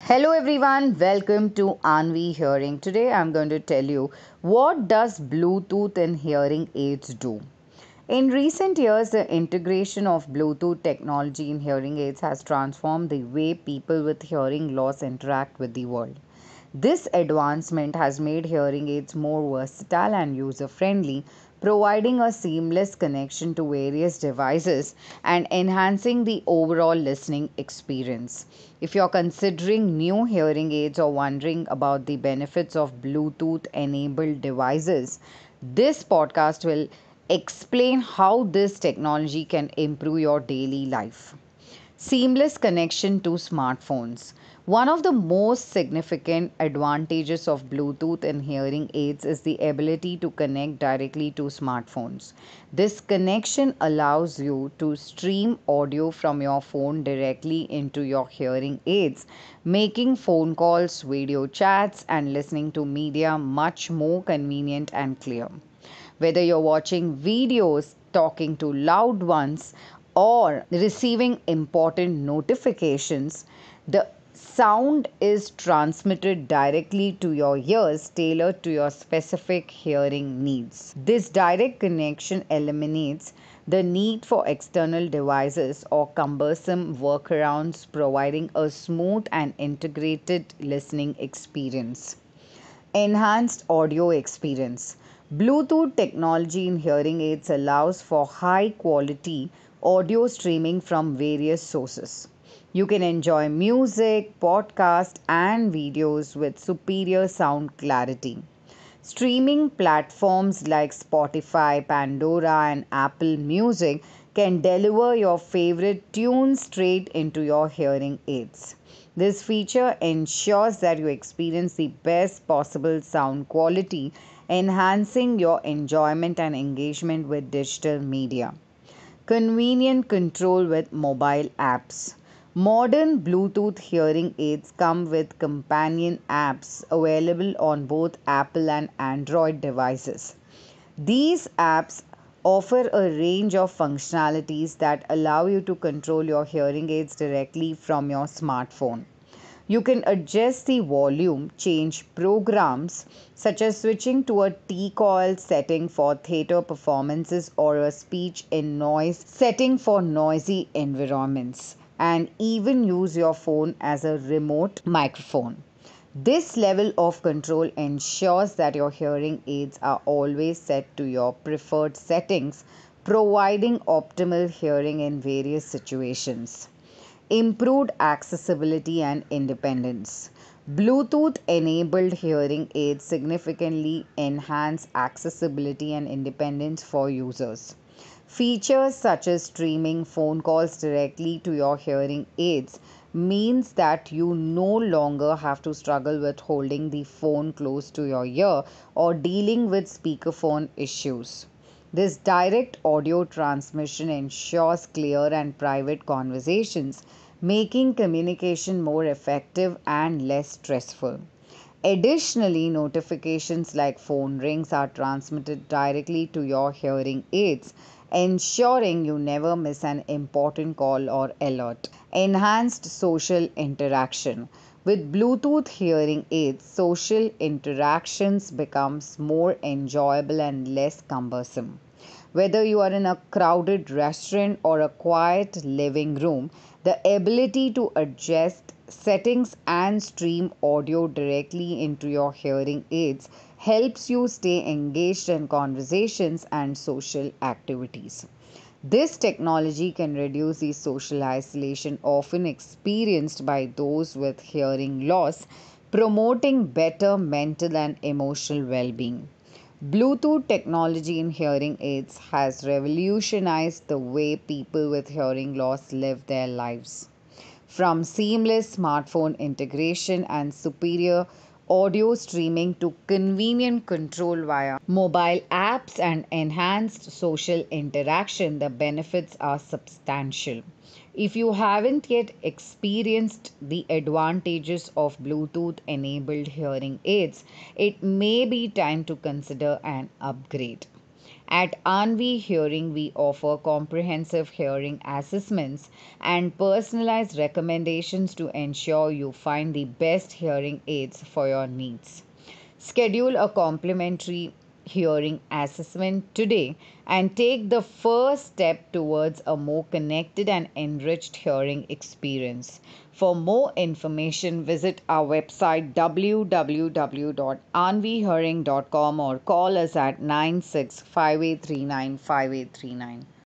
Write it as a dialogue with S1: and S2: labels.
S1: Hello everyone, welcome to Aanvii Hearing. Today I'm going to tell you what does Bluetooth in hearing aids do. In recent years, the integration of Bluetooth technology in hearing aids has transformed the way people with hearing loss interact with the world. This advancement has made hearing aids more versatile and user friendly, providing a seamless connection to various devices and enhancing the overall listening experience. If you're considering new hearing aids or wondering about the benefits of Bluetooth enabled devices, this podcast will explain how this technology can improve your daily life. Seamless connection to smartphones. One of the most significant advantages of Bluetooth in hearing aids is the ability to connect directly to smartphones. This connection allows you to stream audio from your phone directly into your hearing aids, making phone calls, video chats, and listening to media much more convenient and clear. Whether you're watching videos, talking to loved ones, or receiving important notifications, the sound is transmitted directly to your ears, tailored to your specific hearing needs. This direct connection eliminates the need for external devices or cumbersome workarounds, providing a smooth and integrated listening experience. Enhanced audio experience. Bluetooth technology in hearing aids allows for high quality audio streaming from various sources. You can enjoy music, podcasts, and videos with superior sound clarity. Streaming platforms like Spotify, Pandora, and Apple Music can deliver your favorite tunes straight into your hearing aids. This feature ensures that you experience the best possible sound quality, enhancing your enjoyment and engagement with digital media. Convenient control with mobile apps. Modern Bluetooth hearing aids come with companion apps available on both Apple and Android devices. These apps offer a range of functionalities that allow you to control your hearing aids directly from your smartphone. You can adjust the volume, change programs such as switching to a T coil setting for theater performances or a speech in noise setting for noisy environments, and even use your phone as a remote microphone. This level of control ensures that your hearing aids are always set to your preferred settings, providing optimal hearing in various situations improved accessibility and independence. Bluetooth enabled hearing aids significantly enhance accessibility and independence for users. Features such as streaming phone calls directly to your hearing aids means that you no longer have to struggle with holding the phone close to your ear or dealing with speakerphone issues. This direct audio transmission ensures clear and private conversations, making communication more effective and less stressful. Additionally, notifications like phone rings are transmitted directly to your hearing aids, ensuring you never miss an important call or alert. Enhanced social interaction. With Bluetooth hearing aids, social interactions becomes more enjoyable and less cumbersome. Whether you are in a crowded restaurant or a quiet living room, the ability to adjust settings and stream audio directly into your hearing aids helps you stay engaged in conversations and social activities. This technology can reduce the social isolation often experienced by those with hearing loss, promoting better mental and emotional well being. Bluetooth technology in hearing aids has revolutionized the way people with hearing loss live their lives. From seamless smartphone integration and superior audio streaming to convenient control via mobile apps and enhanced social interaction, the benefits are substantial. If you haven't yet experienced the advantages of Bluetooth enabled hearing aids, it may be time to consider an upgrade. At Aanvii Hearing, we offer comprehensive hearing assessments and personalized recommendations to ensure you find the best hearing aids for your needs. Schedule a complimentary hearing assessment today and take the first step towards a more connected and enriched hearing experience. For more information, visit our website www.aanviihearing.com or call us at 9658395839.